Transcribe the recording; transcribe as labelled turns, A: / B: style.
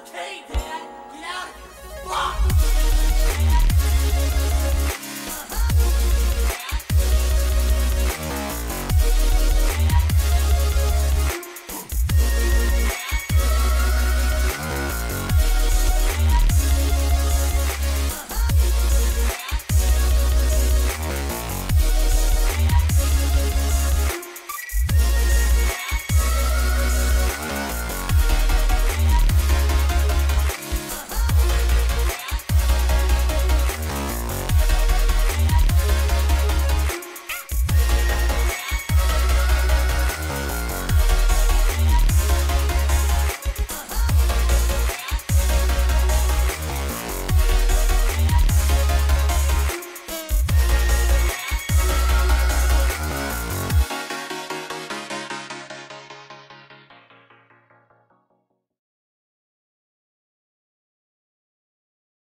A: okay